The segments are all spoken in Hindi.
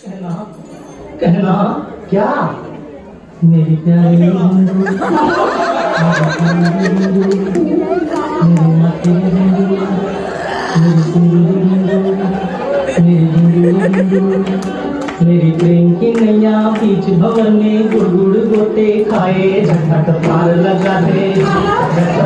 कहना कहना क्या? मेरी प्यारी मेरी प्रेम की नैया बीच भवन में गुड़ गुड़ गोते खाए। झटपट पार लगा दे।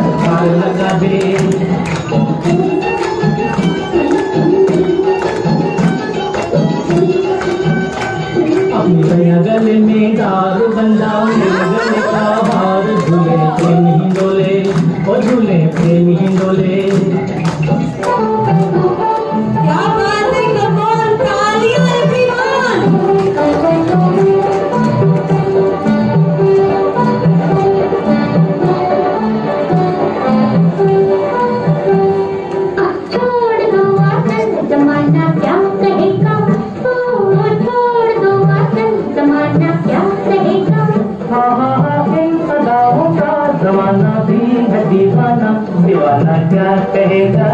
गले में दार बंदा मेरे का हार झूले प्रेम डोले ओ झूले प्रेम डोले। दीवाना दीवाना क्या कहेगा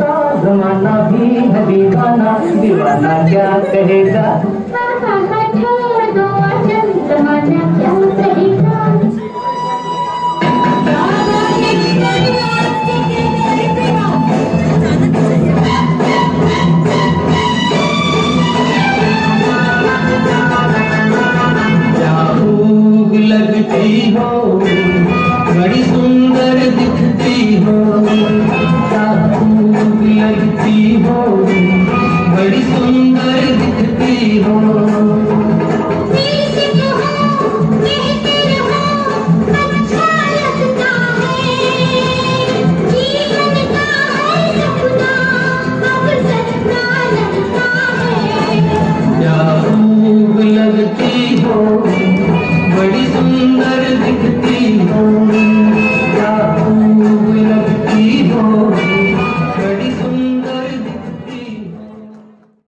का जमाना भी है दीवाना दीवाना क्या कहेगा? Bhagavan.